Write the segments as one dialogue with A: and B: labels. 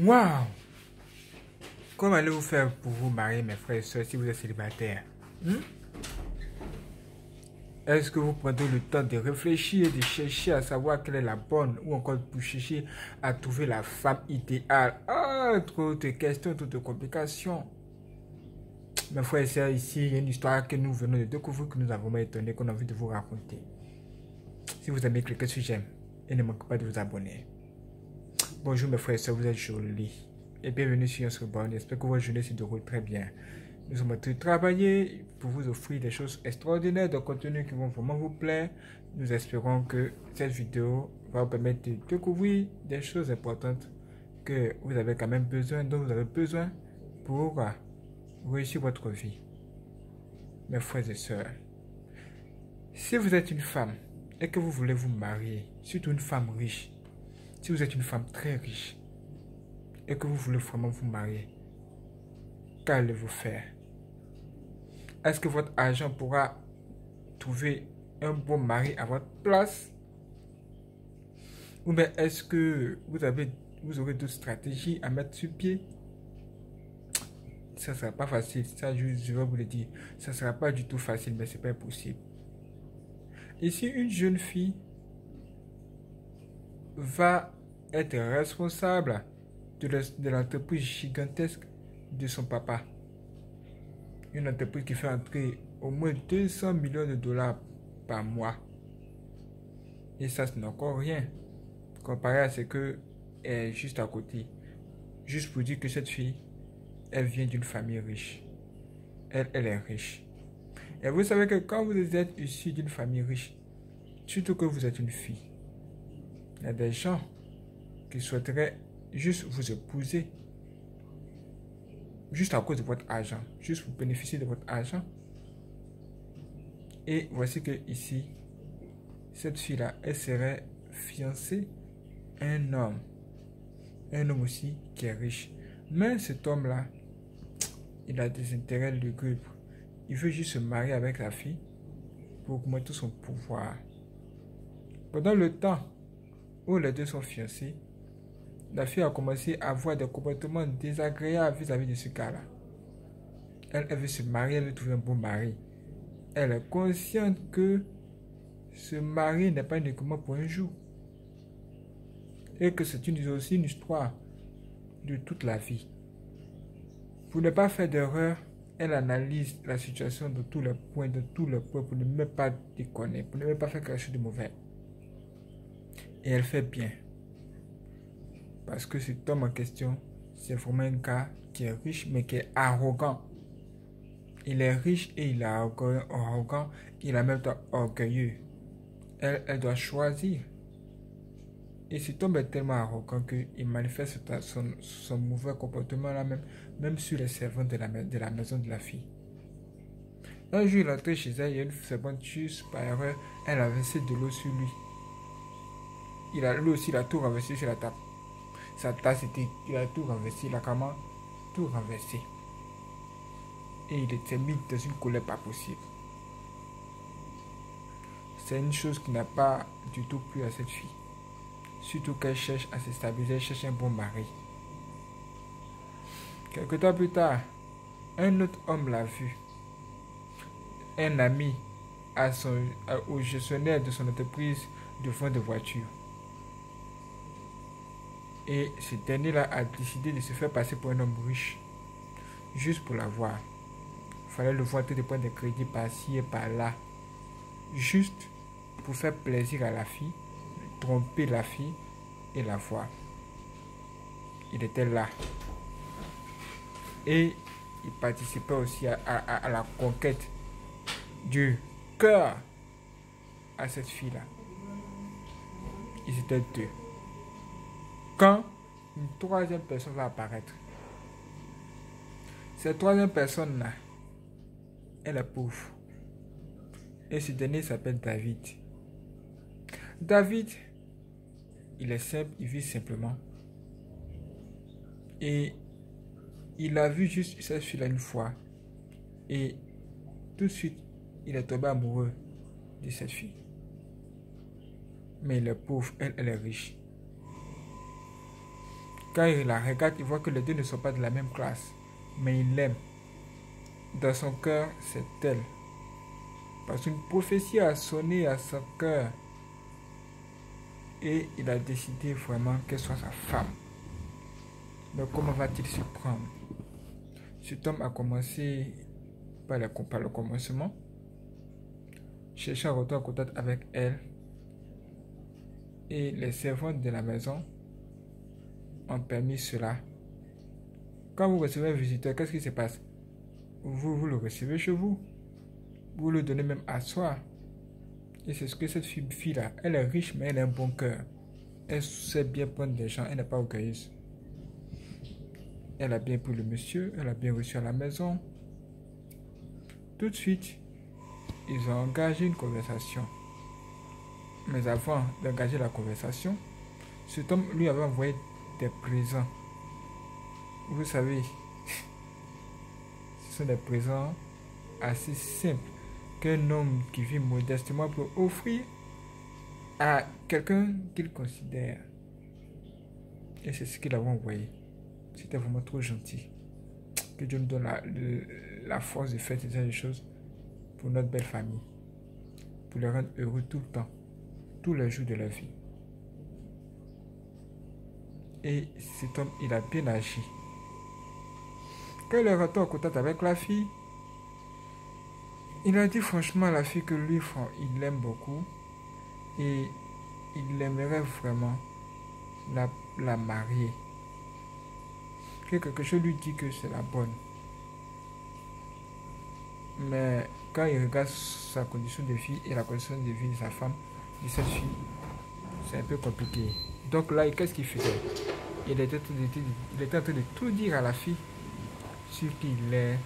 A: Waouh Comment allez-vous faire pour vous marier, mes frères et soeurs, si vous êtes célibataire? Hmm? Est-ce que vous prenez le temps de réfléchir, de chercher à savoir quelle est la bonne, ou encore pour chercher à trouver la femme idéale? Ah, trop de questions, trop de complications. Mes frères et sœurs, ici, il y a une histoire que nous venons de découvrir, que nous avons étonné, qu'on a envie de vous raconter. Si vous aimez, cliquez sur j'aime et ne manquez pas de vous abonner. Bonjour mes frères et soeurs, vous êtes jolis. Et bienvenue sur notre bonne. J'espère que votre journée se déroule très bien. Nous sommes de travailler pour vous offrir des choses extraordinaires, de contenu qui vont vraiment vous plaire. Nous espérons que cette vidéo va vous permettre de découvrir des choses importantes que vous avez quand même besoin, dont vous avez besoin pour réussir votre vie. Mes frères et sœurs, si vous êtes une femme et que vous voulez vous marier, surtout une femme riche, si vous êtes une femme très riche et que vous voulez vraiment vous marier, qu'allez-vous faire? Est-ce que votre argent pourra trouver un bon mari à votre place? Ou bien est-ce que vous, avez, vous aurez d'autres stratégies à mettre sur pied? Ça ne sera pas facile, ça je, je vais vous le dire. Ça ne sera pas du tout facile, mais ce n'est pas impossible. Et si une jeune fille va être responsable de l'entreprise gigantesque de son papa. Une entreprise qui fait entrer au moins 200 millions de dollars par mois. Et ça, ce n'est encore rien. Comparé à ce que est juste à côté. Juste pour dire que cette fille, elle vient d'une famille riche. Elle, elle est riche. Et vous savez que quand vous êtes issu d'une famille riche, surtout que vous êtes une fille, il y a des gens qui souhaiteraient juste vous épouser, juste à cause de votre argent, juste pour bénéficier de votre argent. Et voici que ici, cette fille-là, elle serait fiancée à un homme. Un homme aussi qui est riche. Mais cet homme-là, il a des intérêts lugubres. Il veut juste se marier avec la fille pour augmenter son pouvoir. Pendant le temps où les deux sont fiancés, la fille a commencé à avoir des comportements désagréables vis-à-vis de ce cas-là. Elle, veut se marier, elle veut trouver un bon mari. Elle est consciente que ce mari n'est pas uniquement pour un jour. Et que c'est une, aussi une histoire de toute la vie. Pour ne pas faire d'erreur, elle analyse la situation de tous les points, de tous les points, pour ne même pas déconner, pour ne même pas faire quelque chose de mauvais. Et elle fait bien. Parce que cet homme en question, c'est vraiment un gars qui est riche, mais qui est arrogant. Il est riche et il est arrogant, il est même orgueilleux. Elle, elle doit choisir. Et cet homme est tellement arrogant qu'il manifeste son, mauvais comportement là même, même sur les servants de la, maison de la fille. Un jour, il est entré chez elle, il y a une servante juste par erreur, elle a versé de l'eau sur lui. Il a, lui aussi, il a tout renversé sur la table. Sa tasse était, il a tout renversé, la a tout renversé. Et il était mis dans une colère pas possible. C'est une chose qui n'a pas du tout plu à cette fille. Surtout qu'elle cherche à se stabiliser, elle cherche un bon mari. Quelque temps plus tard, un autre homme l'a vu. Un ami au gestionnaire de son entreprise de fonds de voiture. Et ce dernier-là a décidé de se faire passer pour un homme riche. Juste pour la voir. Il fallait le voir des points de crédit par-ci et par-là. Juste pour faire plaisir à la fille, tromper la fille et la voir. Il était là. Et il participait aussi à, à la conquête du cœur à cette fille-là. Ils étaient deux une troisième personne va apparaître. Cette troisième personne-là, elle est pauvre. Et ce dernier s'appelle David. David, il est simple, il vit simplement. Et il a vu juste cette fille-là une fois. Et tout de suite, il est tombé amoureux de cette fille. Mais il est pauvre, elle, elle est riche. Quand il la regarde, il voit que les deux ne sont pas de la même classe. Mais il l'aime. Dans son cœur, c'est elle. Parce qu'une prophétie a sonné à son cœur. Et il a décidé vraiment qu'elle soit sa femme. Donc comment va-t-il se prendre? Cet homme a commencé par le, commencement, chercher à retourner en contact avec elle. Et les servantes de la maison ont permis cela. Quand vous recevez un visiteur, qu'est-ce qui se passe? Vous, vous le recevez chez vous. Vous le donnez même à soi. Et c'est ce que cette fille-là, elle est riche, mais elle a un bon cœur. Elle sait bien prendre des gens, elle n'est pas orgueilleuse. Elle a bien pris le monsieur, elle a bien reçu à la maison. Tout de suite, ils ont engagé une conversation. Mais avant d'engager la conversation, cet homme lui avait envoyé des présents. Vous savez, ce sont des présents assez simples qu'un homme qui vit modestement peut offrir à quelqu'un qu'il considère. Et c'est ce qu'il avait envoyé. C'était vraiment trop gentil. Que Dieu nous donne la, force de faire ces choses pour notre belle famille. Pour les rendre heureux tout le temps. Tous les jours de la vie. Et cet homme, il a bien agi. Quand il est rentré en contact avec la fille, il a dit franchement à la fille que lui, il l'aime beaucoup. Et il aimerait vraiment la, la marier quelque chose lui dit que c'est la bonne. Mais quand il regarde sa condition de vie et la condition de vie de sa femme, de cette fille, c'est un peu compliqué. Donc là, qu'est-ce qu'il faisait? Il était, en train de tout dire à la fille sur qui il est,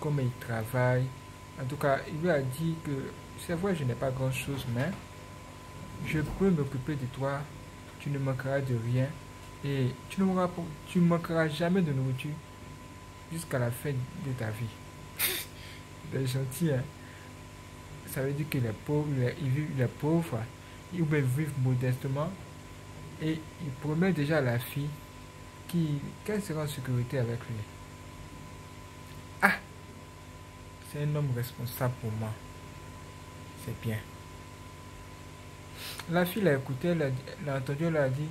A: comment il travaille. En tout cas, il lui a dit que c'est vrai, je n'ai pas grand-chose, mais je peux m'occuper de toi, tu ne manqueras de rien. Et tu ne manqueras, jamais de nourriture jusqu'à la fin de ta vie. C'est gentil, hein? Ça veut dire qu'il est pauvre, il est, vivre modestement. Et il promet déjà à la fille qu'elle sera en sécurité avec lui. Ah! C'est un homme responsable pour moi. C'est bien. La fille l'a écouté, elle a, entendu, elle a dit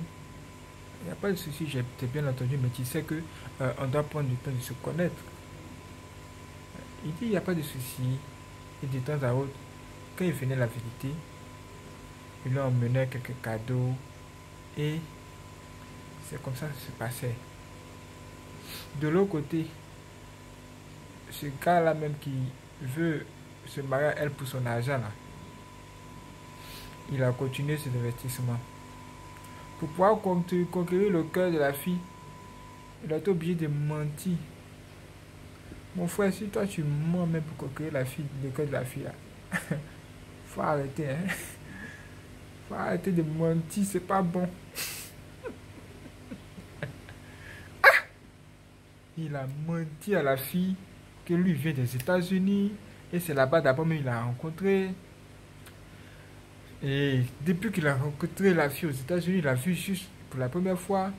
A: il n'y a pas de souci, j'ai bien entendu, mais tu sais que euh, on doit prendre du temps de se connaître. Il dit, il n'y a pas de souci. Et de temps à autre, quand il venait la vérité, il lui emmenait quelques cadeaux. Et c'est comme ça que ça se passait. De l'autre côté, ce gars-là même qui veut se marier à elle pour son argent, là, il a continué ses investissements pour pouvoir conquérir le cœur de la fille, il a été obligé de mentir. Mon frère, si toi tu mens même pour conquérir la fille, le cœur de la fille, là, faut arrêter. Hein? Faut arrêter de mentir, c'est pas bon. Ah! Il a menti à la fille que lui vient des États-Unis et c'est là-bas d'abord mais il a rencontré. Et depuis qu'il a rencontré la fille aux États-Unis, il l'a vu juste pour la première fois.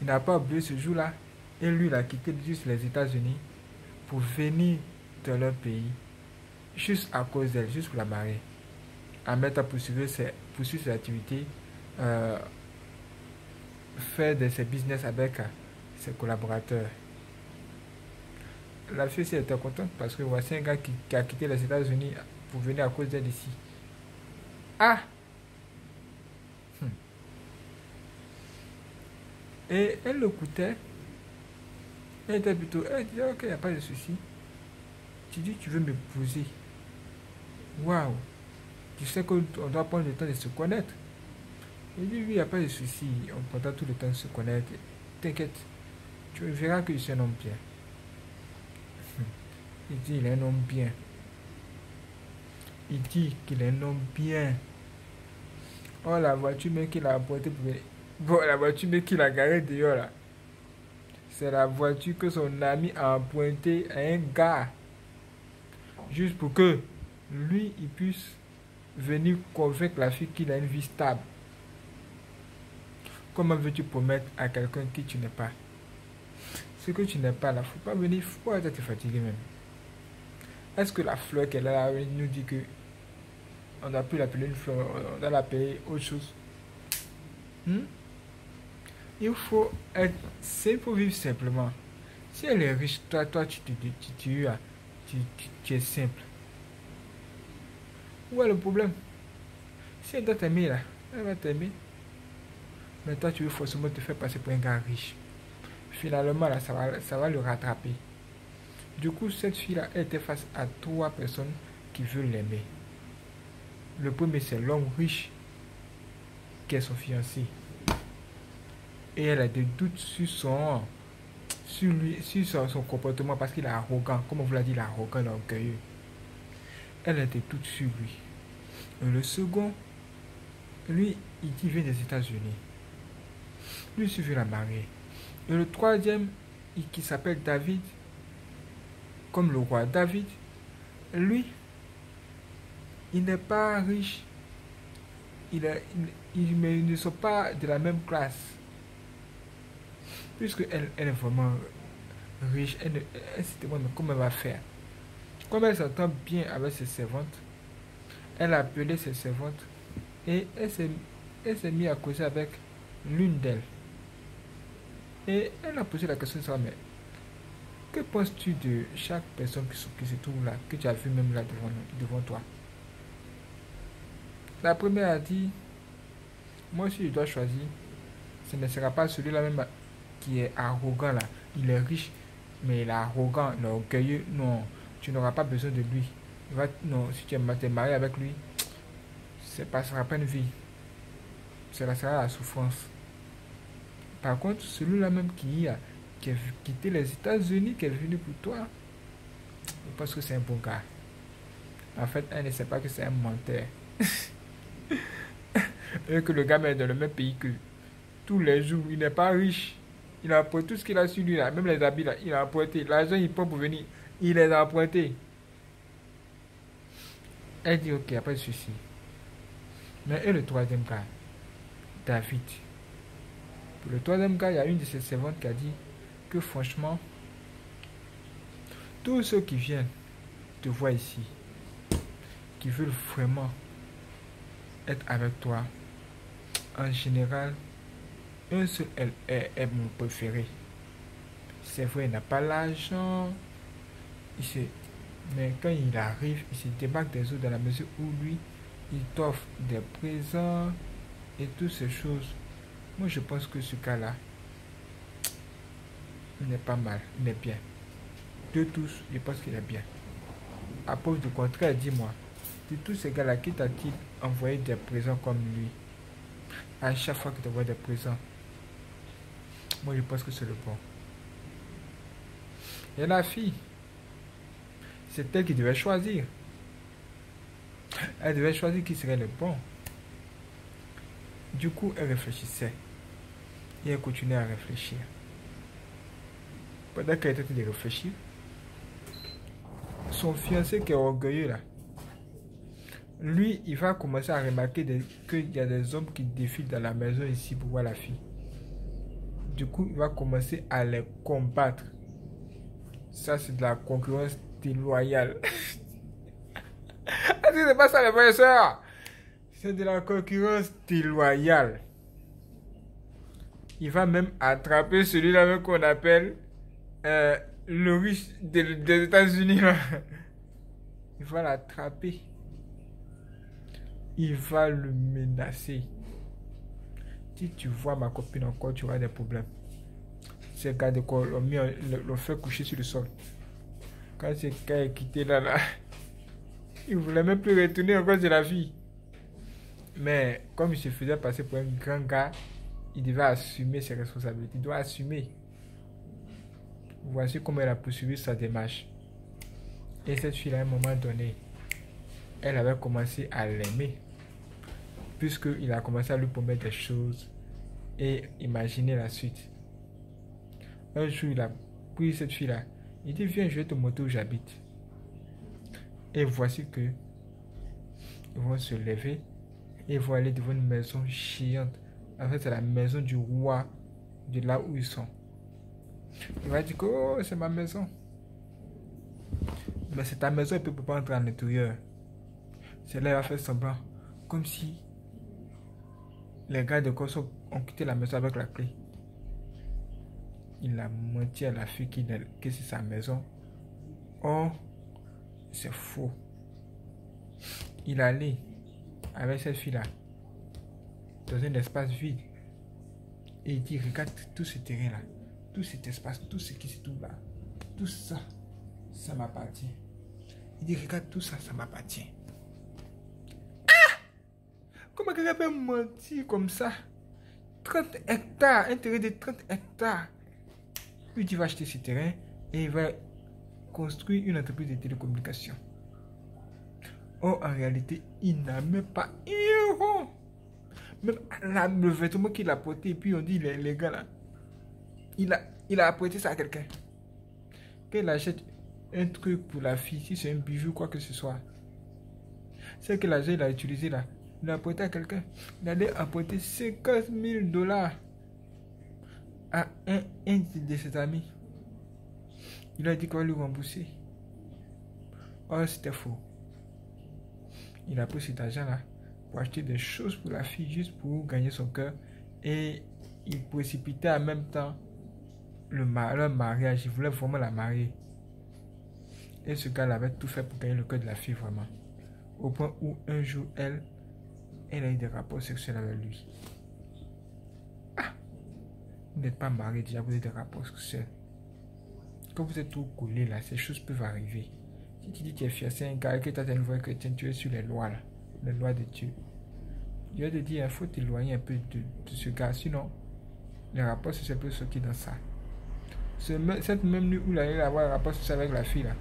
A: Il n'a pas oublié ce jour-là. Et lui, il a quitté juste les États-Unis pour venir dans leur pays. Juste à cause d'elle, juste pour la marier. À mettre à poursuivre ses, poursuivre ses activités. Euh, faire de ses business avec euh, ses collaborateurs. La fille était contente parce que voici un gars qui, qui a quitté les États-Unis pour venir à cause d'elle ici. Ah hmm. Et elle l'écoutait. Elle était plutôt. Elle disait Ok, il n'y a pas de souci. Tu dis Tu veux m'épouser. Waouh Tu sais qu'on doit prendre le temps de se connaître. Il dit Oui, il n'y a pas de souci. On prendra tout le temps de se connaître. T'inquiète. Tu verras que je un homme bien. Il dit Il est un homme bien. Il dit qu'il est un homme bien. Oh, la voiture même qu'il a apportée pour Bon, la voiture même qu'il a garée dehors là. C'est la voiture que son ami a emprunté à un gars. Juste pour que lui, il puisse venir convaincre la fille qu'il a une vie stable. Comment veux-tu promettre à quelqu'un qui tu n'es pas? Ce que tu n'es pas là, faut pas venir, faut pas être fatigué même. Est-ce que la fleur qu'elle a là nous dit que on a pu l'appeler une fleur, on doit l'appeler autre chose? Hmm? Il faut être simple pour vivre simplement. Si elle est riche, toi, toi tu, tu, tu, tu es simple. Où est le problème? Si elle doit t'aimer là, elle va t'aimer. Mais toi, tu veux forcément te faire passer pour un gars riche. Finalement, là, ça va, ça va le rattraper. Du coup, cette fille-là, était face à trois personnes qui veulent l'aimer. Le premier, c'est l'homme riche qui est son fiancé. Et elle a des doutes sur son, sur lui, sur son, comportement parce qu'il est arrogant. Comme on vous l'a dit, il est arrogant, il orgueilleux. Elle a des doutes sur lui. Et le second, lui, il vient des États-Unis. Lui, il veut la marier. Et le troisième, qui s'appelle David, comme le roi David, lui, il n'est pas riche. Il, est, il, mais ils ne sont pas de la même classe. Puisque elle, elle est vraiment riche, elle, elle, s'est demandé comment elle va faire. Comme elle s'entend bien avec ses servantes, elle a appelé ses servantes et elle s'est mise à causer avec l'une d'elles. Et elle a posé la question ça, mais que penses-tu de chaque personne qui, se trouve là, que tu as vu même là devant, devant toi? La première a dit, moi si je dois choisir, ce ne sera pas celui-là même qui est arrogant là. Il est riche, mais il est arrogant, il est orgueilleux. Non, tu n'auras pas besoin de lui. non, si tu es marié avec lui, ce ne sera pas une vie. Cela sera la souffrance. Par contre, celui-là même qui a, qui quitté les États-Unis, qui est venu pour toi, je pense que c'est un bon gars. En fait, elle ne sait pas que c'est un menteur. Et que le gars est dans le même pays que tous les jours, il n'est pas riche. Il a apporté tout ce qu'il a sur lui, là, même les habits, là, il a apporté. L'argent, il prend pour venir, il les a. Elle dit, ok, de souci. Mais et le troisième cas? David. Le troisième cas, il y a une de ses servantes qui a dit que franchement, tous ceux qui viennent te voir ici, qui veulent vraiment être avec toi, en général, un seul est, est, mon préféré. C'est vrai, il n'a pas l'argent, mais quand il arrive, il se débarque des autres dans la mesure où lui, il t'offre des présents et toutes ces choses. Moi, je pense que ce cas-là, il n'est pas mal, il est bien. De tous, je pense qu'il est bien. À cause du contraire, dis-moi, de tous ces gars-là, qui t'a-t-il envoyé des présents comme lui? À chaque fois qu'il t'envoie des présents, moi, je pense que c'est le bon. Et la fille, c'est elle qui devait choisir. Elle devait choisir qui serait le bon. Du coup, elle réfléchissait. Et elle continuait à réfléchir. Pendant qu'elle était de réfléchir, son fiancé qui est orgueilleux là, lui, il va commencer à remarquer qu'il y a des hommes qui défilent dans la maison ici pour voir la fille. Du coup, il va commencer à les combattre. Ça, c'est de la concurrence Est-ce que c'est pas ça, les frères et sœurs C'est de la concurrence déloyale. Il va même attraper celui-là qu'on appelle euh, le riche des, États-Unis. Il va l'attraper. Il va le menacer. Si tu vois ma copine encore, tu auras des problèmes. C'est gars de quoi? Le, fait coucher sur le sol. Quand c'est gars est quitté là, là. Il voulait même plus retourner en cause de la vie. Mais comme il se faisait passer pour un grand gars, il devait assumer ses responsabilités. Il doit assumer. Voici comment elle a poursuivi sa démarche. Et cette fille, à un moment donné, elle avait commencé à l'aimer. Puisqu'il a commencé à lui promettre des choses. Et imaginer la suite. Un jour, il a pris cette fille-là. Il dit, viens, je vais te montrer où j'habite. Et voici que ils vont se lever et vont aller devant une maison chiante En fait, c'est la maison du roi de là où ils sont. Il va dire que oh, c'est ma maison. Mais c'est ta maison, il ne peut pas entrer à l'intérieur. C'est là qu'il va faire semblant. Comme si les gars de Kosovo ont quitté la maison avec la clé. Il a menti à la fille que c'est sa maison. Oh, c'est faux. Il allait avec cette fille-là dans un espace vide. Et il dit, regarde tout ce terrain-là, tout cet espace, tout ce qui se trouve là, tout ça, ça m'appartient. Il dit, regarde tout ça, ça m'appartient. Ah Comment quelqu'un peut mentir comme ça? 30 hectares, un terrain de 30 hectares. Lui, tu vas acheter ce terrain et il va construire une entreprise de télécommunication. Oh, en réalité, il n'a même pas un. Même le vêtement qu'il a porté, et puis on dit, les, gars là, il a, il a ça à quelqu'un. Qu'il achète un truc pour la fille, si c'est un bijou, quoi que ce soit. C'est que l'argent il a utilisé là, il a apporté à quelqu'un. Il a apporté 50 000 dollars à un, un de ses amis. Il a dit qu'on lui rembourser. Oh, c'était faux. Il a pris cet argent-là pour acheter des choses pour la fille, juste pour gagner son cœur. Et il précipitait en même temps le mariage. Il voulait vraiment la marier. Et ce gars-là avait tout fait pour gagner le cœur de la fille, vraiment. Au point où un jour, elle, elle a eu des rapports sexuels avec lui. Vous n'êtes pas marié déjà, vous des rapports sexuels. Quand vous êtes tout collé là, ces choses peuvent arriver. Si tu dis que tu es fiancé un gars et que tu as une voix chrétienne, tu es sur les lois là, les lois de Dieu. Vais te dire, il faut t'éloigner un peu de, ce gars, sinon les rapports sexuels peuvent sortir dans ça. cette même nuit où il allait avoir un rapport sexuel avec la fille là,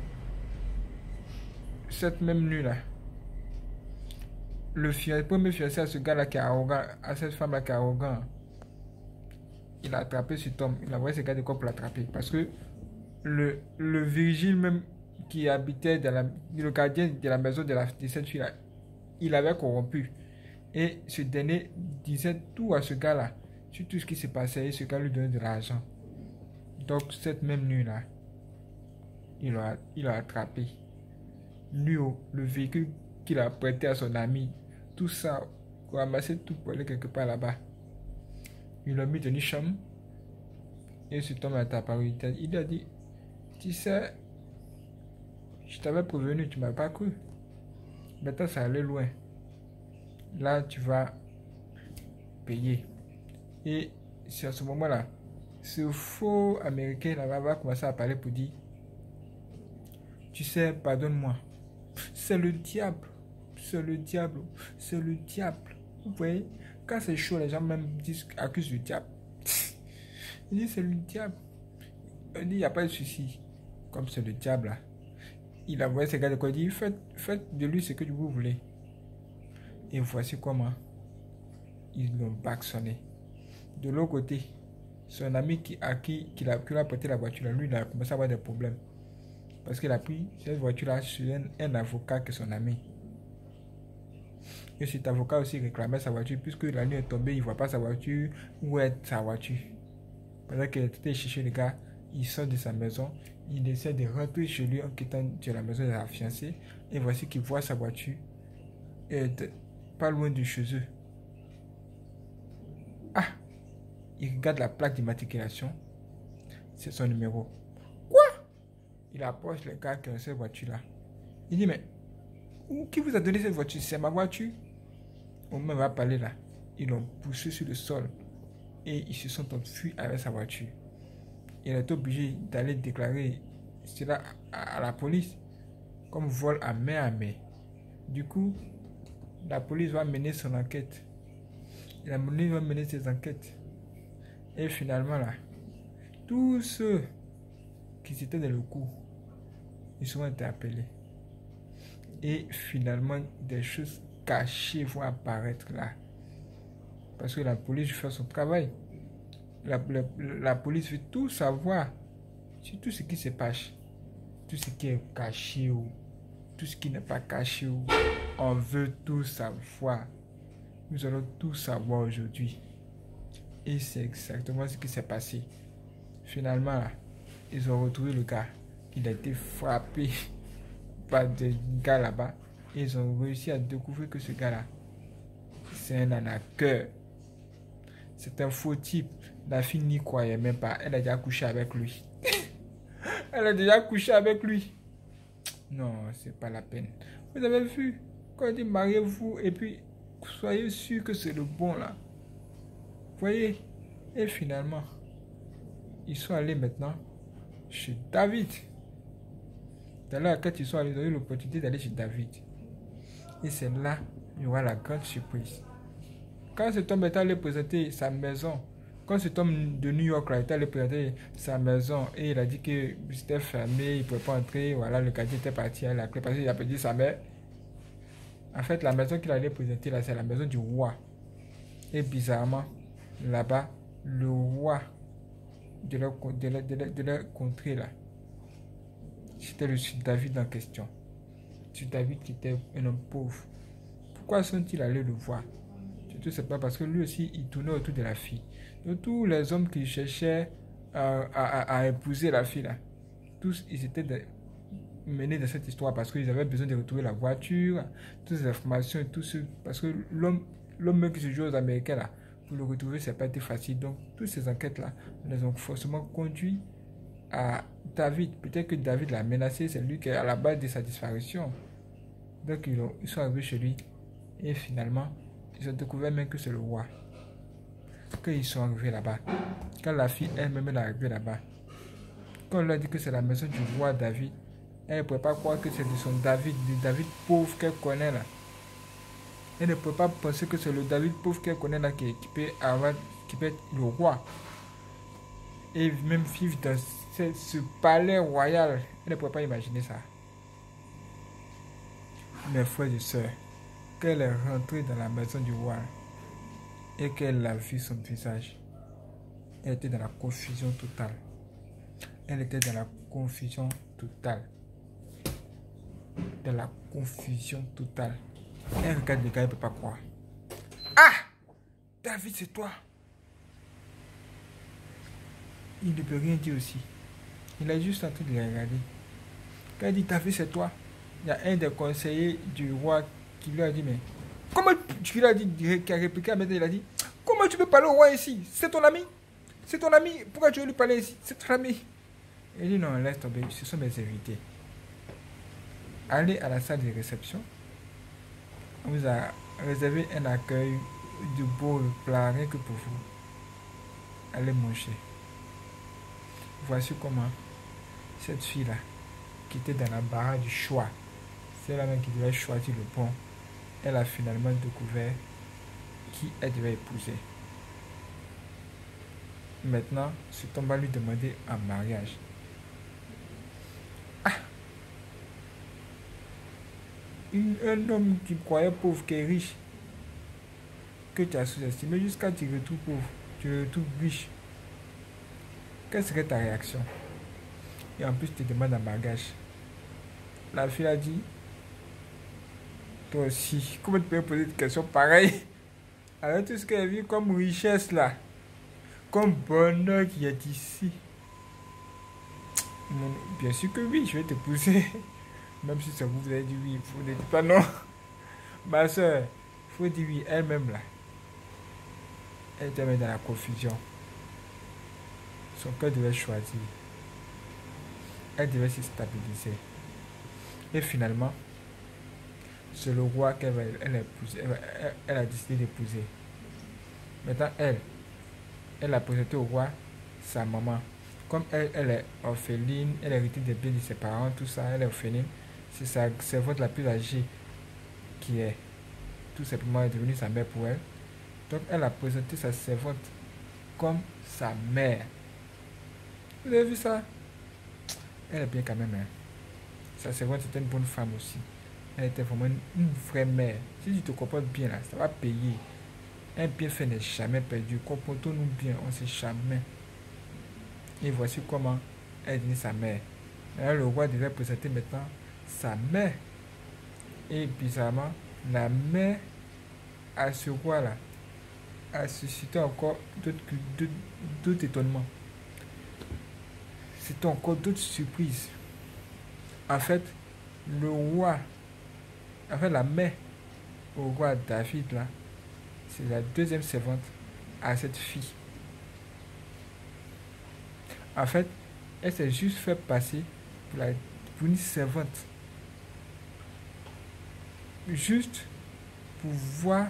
A: cette même nuit là, le, fiancé, premier fiancé à ce gars là qui est arrogant, à cette femme là qui est arrogant, il a attrapé cet homme, il a envoyé ce gars de quoi pour l'attraper parce que le, le Virgile même qui habitait dans la, le gardien de la maison de, la, cette fille-là, il avait corrompu. Et ce dernier disait tout à ce gars-là, sur tout ce qui s'est passé, et ce gars lui donnait de l'argent. Donc cette même nuit-là, il l'a il a attrapé. Lui, le véhicule qu'il a prêté à son ami, tout ça, ramassé tout pour aller quelque part là-bas. Il l'a mis une chambre. Et cet homme est apparu. Il a dit, tu sais, je t'avais prévenu, tu m'as pas cru. Maintenant, ça allait loin. Là, tu vas payer. Et c'est à ce moment-là, ce faux américain là va commencer à parler pour dire Tu sais, pardonne-moi. C'est le diable. C'est le diable. C'est le diable. Vous voyez, quand c'est chaud, les gens même disent, accusent le diable. Il dit C'est le diable. Il dit Il n'y a pas de souci comme c'est le diable là, il a envoyé ses gars de quoi? Dit faites, faites de lui ce que vous voulez. Et voici comment ils l'ont backsonné. De l'autre côté, son ami qui, a qui, qui, a, qui a prêté la voiture, lui, il a commencé à avoir des problèmes. Parce qu'il a pris cette voiture-là sur un, avocat que son ami. Et cet avocat aussi réclamait sa voiture, puisque la nuit est tombée, il ne voit pas sa voiture, où est sa voiture. Pendant qu'il était chercher les gars, il sort de sa maison, il essaie de rentrer chez lui en quittant la maison de la fiancée. Et voici qu'il voit sa voiture est pas loin de chez eux. Ah Il regarde la plaque d'immatriculation. C'est son numéro. Quoi? Il approche le gars qui a cette voiture-là. Il dit, mais qui vous a donné cette voiture? C'est ma voiture. On va parler là. Ils l'ont poussé sur le sol et ils se sont enfuis avec sa voiture il est obligé d'aller déclarer cela à, la police comme vol à main à main. Du coup, la police va mener son enquête. La police va mener ses enquêtes. Et finalement, là, tous ceux qui étaient dans le coup, ils sont interpellés. Et finalement, des choses cachées vont apparaître là. Parce que la police fait son travail la, police veut tout savoir sur tout ce qui se passe, tout ce qui est caché ou tout ce qui n'est pas caché. Ou, on veut tout savoir. Nous allons tout savoir aujourd'hui. Et c'est exactement ce qui s'est passé. Finalement, ils ont retrouvé le gars. Il a été frappé par des gars là-bas. Ils ont réussi à découvrir que ce gars-là, c'est un anaqueur. C'est un faux type. La fille n'y croyait même pas. Elle a déjà couché avec lui. Elle a déjà couché avec lui. Non, c'est pas la peine. Vous avez vu, quand il dit mariez-vous et puis soyez sûr que c'est le bon là. Voyez? Et finalement, ils sont allés maintenant chez David. D'ailleurs, quand ils sont allés, eu l'opportunité d'aller chez David. Et c'est là, il y aura la grande surprise. Quand cet homme est allé présenter sa maison, quand cet homme de New York est allé présenter sa maison et il a dit que c'était fermé, il ne pouvait pas entrer, voilà, le gardien était parti à la clé parce qu'il a perdu sa mère. En fait, la maison qu'il allait présenter là, c'est la maison du roi. Et bizarrement, là-bas, le roi de leur, de leur, contrée là, c'était le David en question. C'est David qui était un homme pauvre. Pourquoi sont-ils allés le voir? Surtout, c'est pas parce que lui aussi, il tournait autour de la fille. Donc, tous les hommes qui cherchaient à, à, épouser la fille là, tous, ils étaient menés dans cette histoire parce qu'ils avaient besoin de retrouver la voiture, toutes ces informations et tout ce. Parce que l'homme, l'homme qui se joue aux Américains là, pour le retrouver, ça n'a pas été facile. Donc, toutes ces enquêtes-là les ont forcément conduit à David. Peut-être que David l'a menacé, c'est lui qui est à la base de sa disparition. Donc, ils, sont arrivés chez lui. Et finalement, ils ont découvert même que c'est le roi. Quand ils sont arrivés là-bas, quand la fille elle-même est arrivée là-bas, quand on leur dit que c'est la maison du roi David, elle ne pouvait pas croire que c'est de son David, du David pauvre qu'elle connaît là. Elle ne peut pas penser que c'est le David pauvre qu'elle connaît là qui, peut, avoir, qui peut être le roi. Et même vivre dans ce, palais royal. Elle ne peut pas imaginer ça. Mes frères et sœurs, qu'elle est rentrée dans la maison du roi et qu'elle a vu son visage, elle était dans la confusion totale. Elle était dans la confusion totale. Dans la confusion totale. Elle regarde le gars, elle ne peut pas croire. Ah David, c'est toi. Il ne peut rien dire aussi. Il est juste en train de les regarder. Quand il dit David, c'est toi, il y a un des conseillers du roi qui lui a dit Mais comment tu lui as dit, qui a répliqué à il a dit Comment tu peux parler au roi ici? C'est ton ami C'est ton ami Pourquoi tu veux lui parler ici? C'est ton ami. Il dit Non, laisse tomber, ce sont mes invités. Allez à la salle de réception on vous a réservé un accueil de beau plat rien que pour vous. Allez manger. Voici comment cette fille-là, qui était dans la barre du choix, c'est la même qui devait choisir le bon, elle a finalement découvert qui elle devait épouser. Maintenant, c'est va lui demander un mariage. un homme qui croyait pauvre, qui est riche, que tu as sous-estimé jusqu'à tu le retrouves pauvre, tu le retrouves riche. Quelle serait ta réaction? Et en plus, tu te demandes un bagage. La fille a dit Toi aussi, comment tu peux poser des questions pareilles? Alors, tout ce qu'elle a vu comme richesse là, comme bonheur qui est ici. Bien sûr que oui, je vais te pousser. Même si ça vous, vous avez dit oui, vous ne dites pas non. Ma soeur, il faut dire oui, elle-même là. Elle était dans la confusion. Son cœur devait choisir. Elle devait se stabiliser. Et finalement, c'est le roi qu'elle elle elle, elle a décidé d'épouser. Maintenant, elle, elle a présenté au roi sa maman. Comme elle, elle est orpheline, elle a hérité des biens de ses parents, tout ça, elle est orpheline c'est sa servante la plus âgée qui est tout simplement devenue sa mère pour elle. Donc elle a présenté sa servante comme sa mère. Vous avez vu ça? Elle est bien quand même. Hein? Sa servante était une bonne femme aussi. Elle était vraiment une, vraie mère. Si tu te comportes bien là, ça va payer. Un bienfait n'est jamais perdu. Comportons-nous bien, on ne sait jamais. Et voici comment elle devenue sa mère. Le roi devait présenter maintenant sa mère. Et bizarrement, la mère à ce roi-là a suscité encore d'autres étonnements. C'était encore d'autres surprises. En fait, le roi, en fait, la mère au roi David, là, c'est la deuxième servante à cette fille. En fait, elle s'est juste fait passer pour, la, pour une servante. Juste pour voir,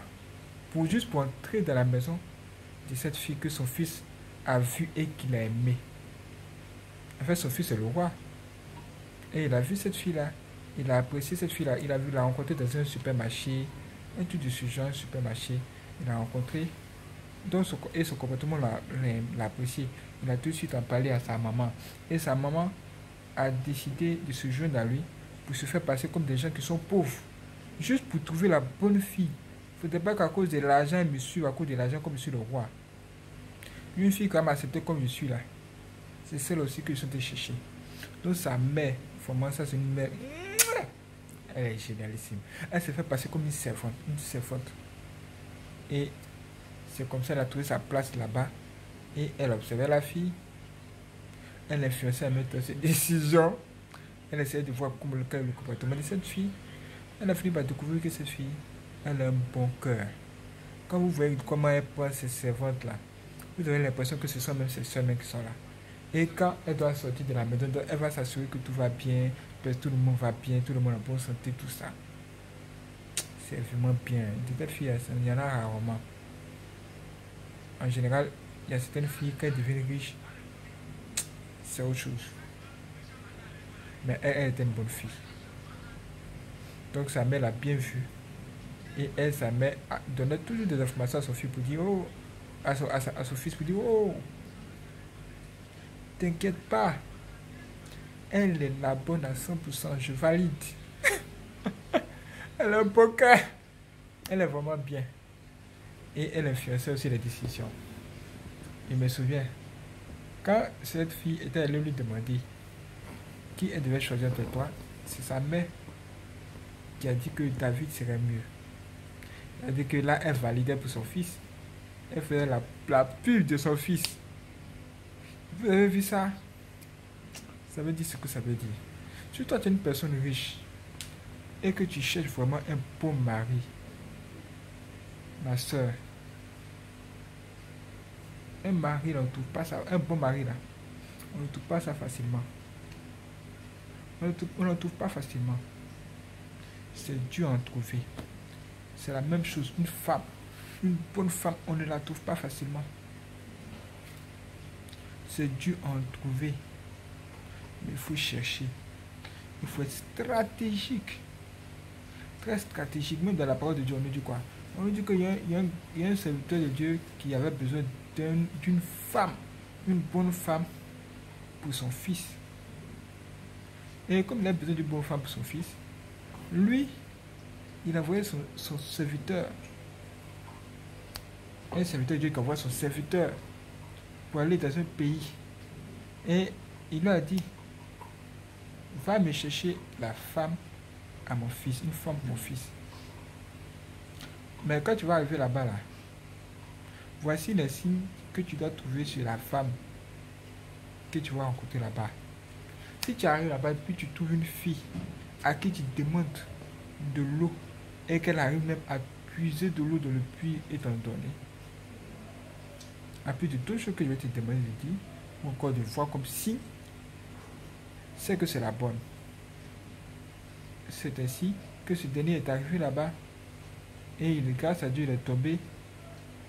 A: pour juste pour entrer dans la maison de cette fille que son fils a vue et qu'il a aimé. En fait, son fils est le roi. Et il a vu cette fille-là. Il a apprécié cette fille-là. Il a vu la rencontrer dans un supermarché. Un truc de ce genre, un supermarché. Il a rencontré. Donc, et son comportement l'a apprécié. Il a tout de suite en parlé à sa maman. Et sa maman a décidé de se joindre à lui pour se faire passer comme des gens qui sont pauvres. Juste pour trouver la bonne fille. Il ne faudrait pas qu'à cause de l'argent, monsieur, à cause de l'argent comme monsieur le roi. Une fille quand même acceptée comme je suis là. C'est celle aussi que je suis chercher. Donc sa mère, vraiment ça c'est une mère. Elle est génialissime. Elle s'est fait passer comme une servante. Une servante. Et c'est comme ça qu'elle a trouvé sa place là-bas. Et elle observait la fille. Elle influençait à mettre ses décisions. Elle essayait de voir comment le, le comportement de cette fille. Elle a fini par découvrir que cette fille, elle a un bon cœur. Quand vous voyez comment elle prend ces servantes-là, vous avez l'impression que ce sont même ces seuls qui sont là. Et quand elle doit sortir de la maison, elle va s'assurer que tout va bien, que tout le monde va bien, tout le monde a bonne santé, tout ça. C'est vraiment bien. De telles il y en a rarement. En général, il y a certaines filles, qui deviennent riches, c'est autre chose. Mais elle, est une bonne fille. Donc sa mère l'a bien vue. Et elle, sa mère, donnait toujours des informations à son fils pour dire, oh, à à son fils pour dire, oh, T'inquiète pas. Elle est la bonne à 100%, je valide. elle bon cœur. Elle est vraiment bien. Et elle influençait aussi les décisions. Je me souviens, quand cette fille était allée lui demander qui elle devait choisir entre toi, c'est sa mère qui a dit que David serait mieux. Elle a dit que là, elle validait pour son fils. Elle faisait la, la pub de son fils. Vous avez vu ça? Ça veut dire ce que ça veut dire. Si toi tu es une personne riche et que tu cherches vraiment un bon mari, ma soeur, un mari, on ne trouve pas ça, un bon mari là, on ne trouve pas ça facilement. On ne trouve, pas facilement. C'est dur à en trouver. C'est la même chose. Une femme, une bonne femme, on ne la trouve pas facilement c'est à en trouver. Mais il faut chercher. Il faut être stratégique. Très stratégique. Même dans la parole de Dieu, on nous dit quoi? On nous dit qu'il y, y, a un serviteur de Dieu qui avait besoin d'une femme, une bonne femme pour son fils. Et comme il a besoin d'une bonne femme pour son fils, lui, il a envoyé son, son serviteur. Un serviteur de Dieu qui envoie son serviteur pour aller dans un pays. Et il lui a dit, va me chercher la femme à mon fils, une femme pour mon fils. Mais quand tu vas arriver là-bas, là, voici les signes que tu dois trouver sur la femme que tu vas rencontrer là-bas. Si tu arrives là-bas et puis tu trouves une fille à qui tu demandes de l'eau et qu'elle arrive même à puiser de l'eau dans le puits et t'en donner, plus de deux choses que je vais te demander de dire, encore de voir comme si c'est que c'est la bonne. C'est ainsi que ce dernier est arrivé là-bas et il, grâce à Dieu, est tombé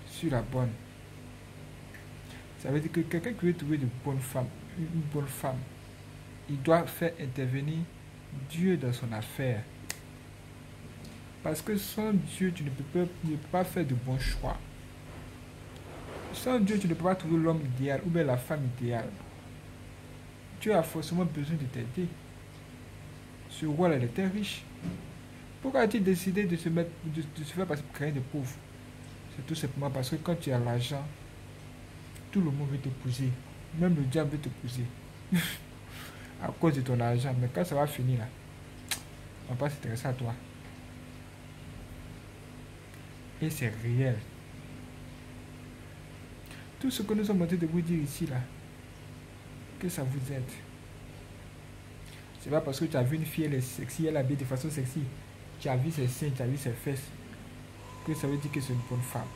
A: sur la bonne. Ça veut dire que quelqu'un qui veut trouver de bonnes femmes, une bonne femme, il doit faire intervenir Dieu dans son affaire. Parce que sans Dieu, tu ne peux pas faire de bons choix. Sans Dieu, tu ne peux pas trouver l'homme idéal ou bien la femme idéale. Dieu a forcément besoin de t'aider. Ce roi-là, il était riche. Pourquoi a-t-il décidé de se, mettre, de, se faire passer pour de pauvre C'est tout simplement parce que quand tu as l'argent, tout le monde veut t'épouser. Même le diable veut t'épouser. à cause de ton argent. Mais quand ça va finir là, on va pas s'intéresser à toi. Et c'est réel. Tout ce que nous sommes en train de vous dire ici, là, que ça vous aide. C'est pas parce que tu as vu une fille, elle est sexy, elle habille de façon sexy, tu as vu ses seins, tu as vu ses fesses, que ça veut dire que c'est une bonne femme.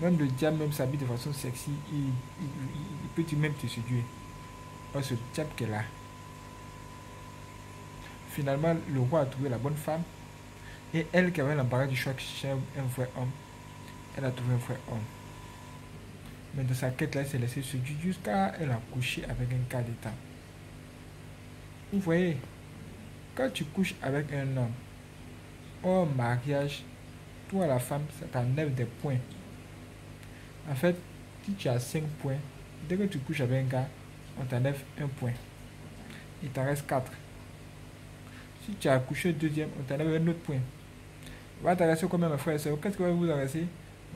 A: Même le diable même s'habille de façon sexy, il, il, peut même te séduire. Parce que le diable qu'elle a. Finalement, le roi a trouvé la bonne femme. Et elle qui avait l'embarras du choix qui un vrai homme, elle a trouvé un vrai homme. Mais dans sa quête là, elle s'est laissée séduire jusqu'à elle a couché avec un cas d'état. Vous voyez, quand tu couches avec un homme, au mariage, toi la femme, ça t'enlève des points. En fait, si tu as 5 points, dès que tu couches avec un gars, on t'enlève un point. Il t'en reste 4. Si tu as couché deuxième, on t'enlève un autre point. Va t'arrêter combien, mes frères et sœurs? Qu'est-ce que va vous arrêter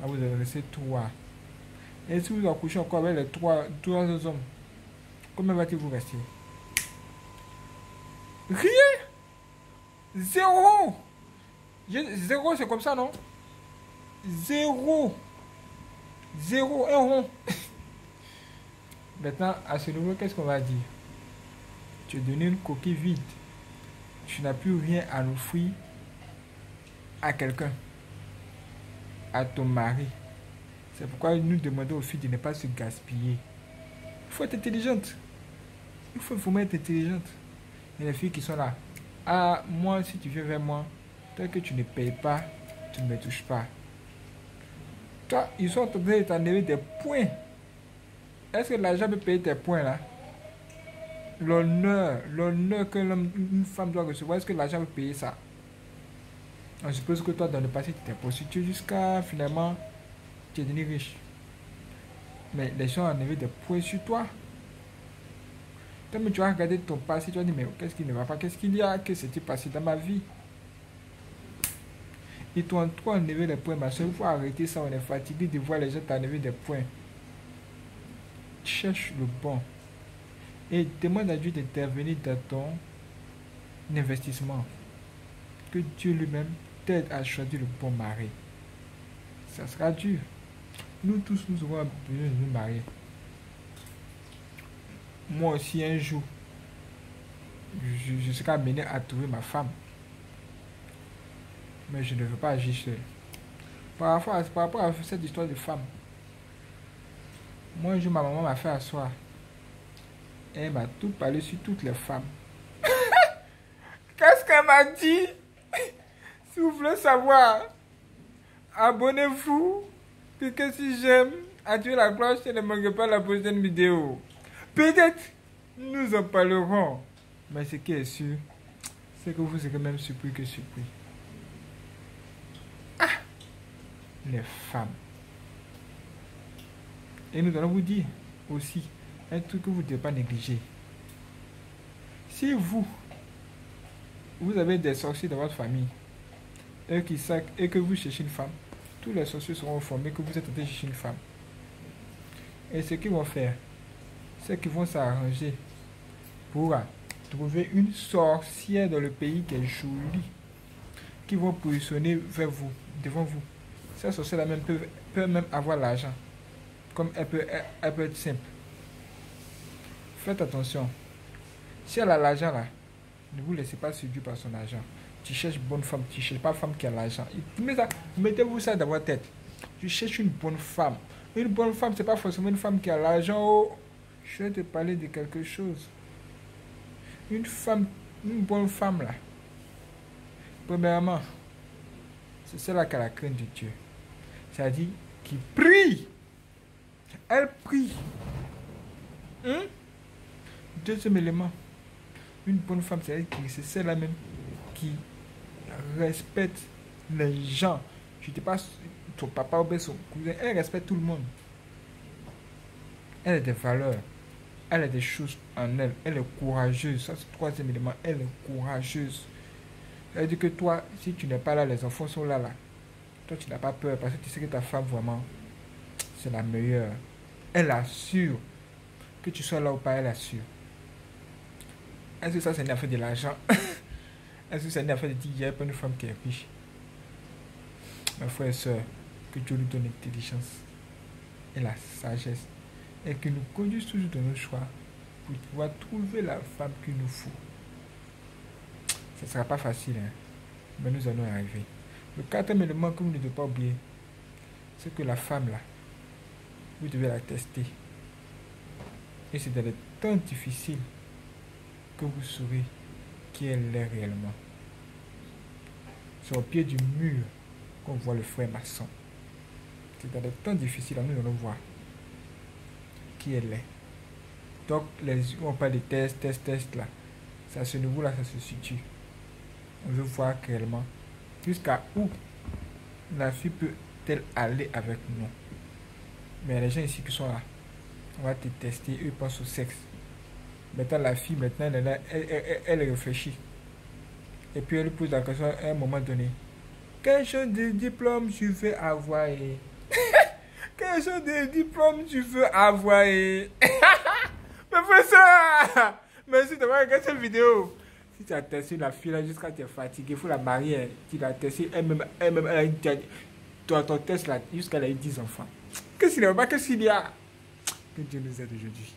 A: Vous allez rester 3. Et si vous avez couché encore avec les 3, 3 hommes, combien va-t-il vous rester? Rien Zéro Zéro, c'est comme ça, non? Zéro Zéro, un rond. Maintenant, à ce niveau, qu'est-ce qu'on va dire? Tu es donné une coquille vide. Tu n'as plus rien à offrir à quelqu'un, à ton mari. C'est pourquoi nous demandons aux filles de ne pas se gaspiller. Il faut être intelligente. Il faut vraiment être intelligente. A des filles qui sont là. Ah, moi, si tu viens vers moi, tant que tu ne payes pas, tu ne me touches pas. Toi, ils sont en train de t'enlever des points. Est-ce que l'argent peut payer tes points là? L'honneur, l'honneur que une femme doit recevoir, est-ce que l'argent peut payer ça? Je suppose que toi, dans le passé, tu t'es prostitué jusqu'à finalement, tu es devenu riche. Mais les gens ont enlevé des points sur toi. Tu vas regarder ton passé, tu vas dire, mais qu'est-ce qui ne va pas? Qu'est-ce qu'il y a? Que s'est passé dans ma vie? Ils t'ont trop enlevé les points, ma soeur. Il faut arrêter ça. On est fatigué de voir les gens t'enlever des points. Cherche le bon. Et demande à Dieu d'intervenir dans ton investissement. Que Dieu lui-même t'aide à choisir le bon mari. Ça sera dur. Nous tous, nous aurons besoin de nous marier. Moi aussi, un jour, je, je serai amené à trouver ma femme mais je ne veux pas agir seul. Par rapport à, par rapport à cette histoire de femme, moi, un jour, ma maman m'a fait asseoir. Elle m'a tout parlé sur toutes les femmes. Qu'est-ce qu'elle m'a dit? Si vous voulez savoir, abonnez-vous. Que si j'aime, activez la cloche et ne manquez pas la prochaine vidéo. Peut-être nous en parlerons. Mais ce qui est sûr, c'est que vous serez même surpris que surpris. les femmes. Et nous allons vous dire aussi un truc que vous ne devez pas négliger. Si vous, vous avez des sorciers dans votre famille et que vous cherchez une femme, tous les sorciers seront informés que vous êtes chercher une femme. Et ce qu'ils vont faire, c'est qu'ils vont s'arranger pour trouver une sorcière dans le pays qui est jolie, qui vont positionner vers vous, devant vous. Ces sorcières-là même peuvent, même avoir l'argent. Comme elle peut, elle, peut être simple. Faites attention. Si elle a l'argent là, ne vous laissez pas séduire par son argent. Tu cherches bonne femme, tu cherches pas femme qui a l'argent. Mettez-vous ça dans votre tête. Tu cherches une bonne femme. Une bonne femme, ce n'est pas forcément une femme qui a l'argent. Oh, je vais te parler de quelque chose. Une femme, une bonne femme là. Premièrement, c'est celle qui a la crainte de Dieu c'est-à-dire qui prie. Elle prie. Hein? Deuxième élément, une bonne femme, c'est celle-là même qui respecte les gens. Je ne dis pas ton papa ou son cousin, elle respecte tout le monde. Elle a des valeurs, elle a des choses en elle, elle est courageuse. Ça, c'est le troisième élément, elle est courageuse. Elle dit que toi, si tu n'es pas là, les enfants sont là, là. Toi, tu n'as pas peur parce que tu sais que ta femme, vraiment, c'est la meilleure. Elle assure. Que tu sois là ou pas, elle assure. Est-ce que ça, c'est une affaire de l'argent? Est-ce que c'est une affaire de dire, il n'y a pas une femme qui est riche? Mes frères et soeurs, que Dieu nous donne l'intelligence. et la sagesse et qui nous conduise toujours dans nos choix pour pouvoir trouver la femme qu'il nous faut. Ce ne sera pas facile, hein, mais nous allons y arriver. Le quatrième élément que vous ne devez pas oublier, c'est que la femme là, vous devez la tester. Et c'est dans les temps difficiles que vous saurez qui elle est réellement. C'est au pied du mur qu'on voit le frère maçon. C'est dans les temps difficiles, nous allons voir qui elle est. Donc, les, on parle des tests, tests, tests là. C'est à ce niveau-là, ça se situe. On veut voir réellement jusqu'à où la fille peut-elle aller avec nous. Mais les gens ici qui sont là, on va te tester, eux pensent au sexe. Maintenant, la fille, maintenant, elle, elle, réfléchit. Et puis, elle pose la question à un moment donné. Quel genre de diplôme tu veux avoir Quel genre de diplôme tu veux avoir Professeur Merci d'avoir regardé cette vidéo. Si tu as testé la fille là jusqu'à tu es fatigué, il faut la marier. Hein. Tu l'as testé, elle-même, elle-même, elle a ton, test là jusqu'à elle a eu 10 enfants. Qu'est-ce qu'il y a? Qu'est-ce qu'il y a? Que Dieu nous aide aujourd'hui.